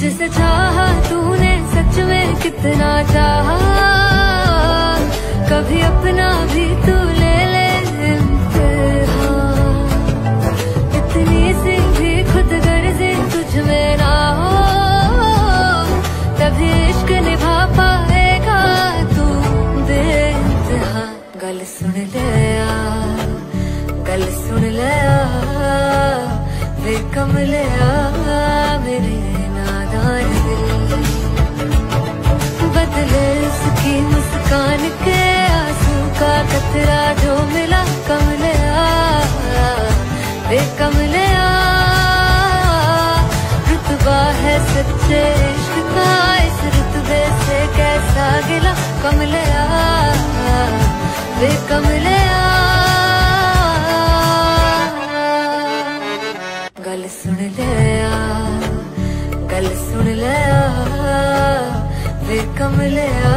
जिसे चाहा तूने सच में कितना चाहा। कभी अपना भी तू ले ले इतनी सी भी खुद गर्जी तुझ में ना हो। तभी इश्क निभा पाएगा तू बेइंतहा गल सुन लिया गल सुन लिया वे कमलिया मेरे का कतरा जो मिला कमलिया वे कमलिया रुतबा है सच्चे का, इस रुतबे से कैसा गिला कमलिया वे कमलिया गल सुन लिया गल सुन लिया वे कमलिया मेरे नादान